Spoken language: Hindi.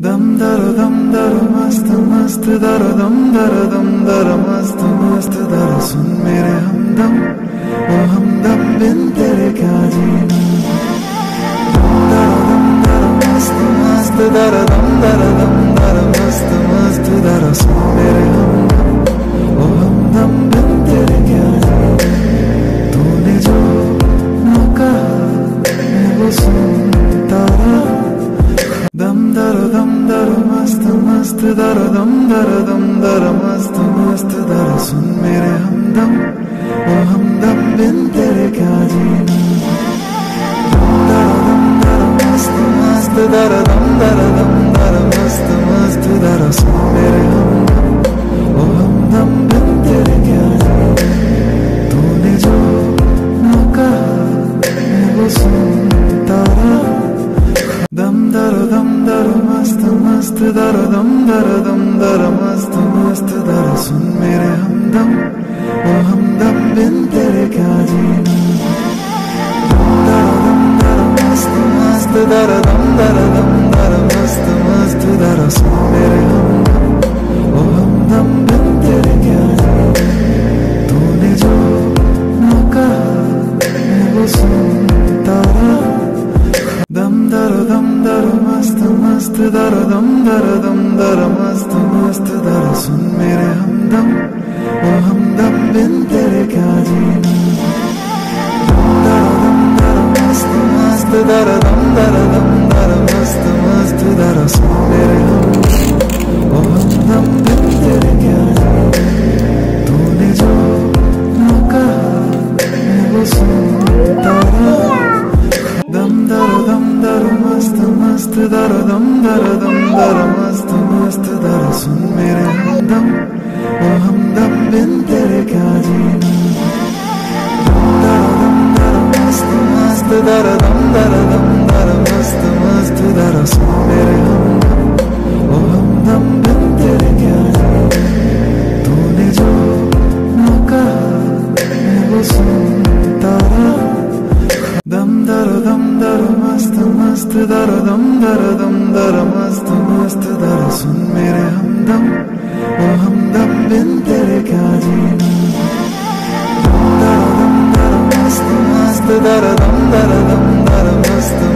दम दर दम दर, मस्त मस्त दर, दम दर दम दर, मस्त मस्त दर। सुन मेरे हमदम, ओ हमदम बिन तेरे क्या जीना? दर, दम दर, मस्त मस्त दर, दम दर दम दर, मस्त मस्त दर। सुन मेरे हमदम, ओ हमदम बिन तेरे क्या जीना? तूने जो न कहा वो सुनता रहा। dam dar dam dar mast mast dar dam dar dam dar mast mast dar sun mere hamdam o hamdam bin tere kya jeena dam dar dam dar mast mast dar dam dar dam dar mast mast dar sun mere hamdam मस्त दर दम दर दम दर मस्त मस्त दर। सुन मेरे हमदम, ओ हमदम, बिन तेरे क्या जीना? दर दम दर मस्त मस्त दर, दम दर दम दर, मस्त मस्त दर। सुन मेरे हमदम मस्त मस्त दर दम दर दम दर मस्त मस्त दर सुन मेरे हमदम। ओ हमदम बिन तेरे क्या जीना। दर दम दर मस्त मस्त दर दम दर दम दर मस्त मस्त दर सुन मेरे मस्त दर दम दर दम दर मस्त मस्त दर सुन मेरे हमदम ओ हमदम बिन तेरे क्या जीना दर दम दर मस्त मस्त दर दम दर दम दर मस्त मस्त दर सुन मेरे मस्त दर दम दर दम दर मस्त मस्त दर। सुन मेरे हमदम, ओ हमदम, बिन तेरे क्या जीना? दर दम दर मस्त मस्त दर दम दर दम दर मस्त।